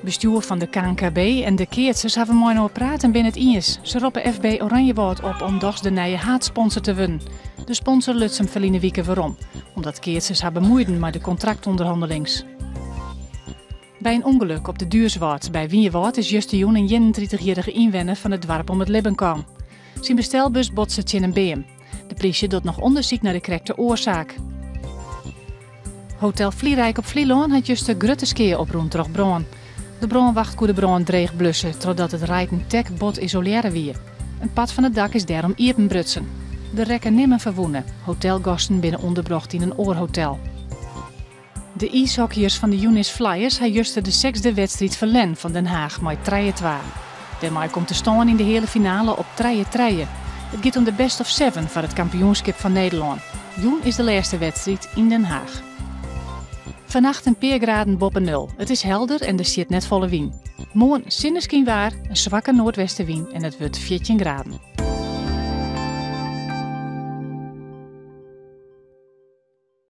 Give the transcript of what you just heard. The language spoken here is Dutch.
Bestuur van de KNKB en de Keertsers hebben mooi nog praten binnen het IES. Ze roepen FB Oranjewoord op om dochs de nieuwe haatsponsor te winnen. De sponsor lukt hem verliezen weken waarom. Omdat Keertsers hebben moeite met de contractonderhandelings. Bij een ongeluk op de Duurswaard bij Wienjewoord is Juste Joen een 31-jarige inwoner van het dorp om het leven kwam. Zijn bestelbus botste in een beem. De politie doet nog onderzoek naar de correcte oorzaak. Hotel Vlierijk op Vlieloon had juist de grutte skeer op rond terug brand. De bron wacht koe de bron dreig blussen, totdat het rijten tek bot isoleren weer. Een pad van het dak is daarom iepenbrutsen. De rekken nimmer verwoenen. Hotelgasten binnen onderbrocht in een oorhotel. De ijshockeyers van de Unis Flyers hebben juist de zesde wedstrijd verlen van Den Haag met 3 Daarmee komt te staan in de hele finale op 3 3 Het gaat om de best of seven voor het kampioenschap van Nederland. Joen is de laatste wedstrijd in Den Haag. Vannacht een peergraden boven nul. Het is helder en er zit net volle wien. Morgen zinneskin waar, een zwakke noordwestenwind en het wordt 14 graden.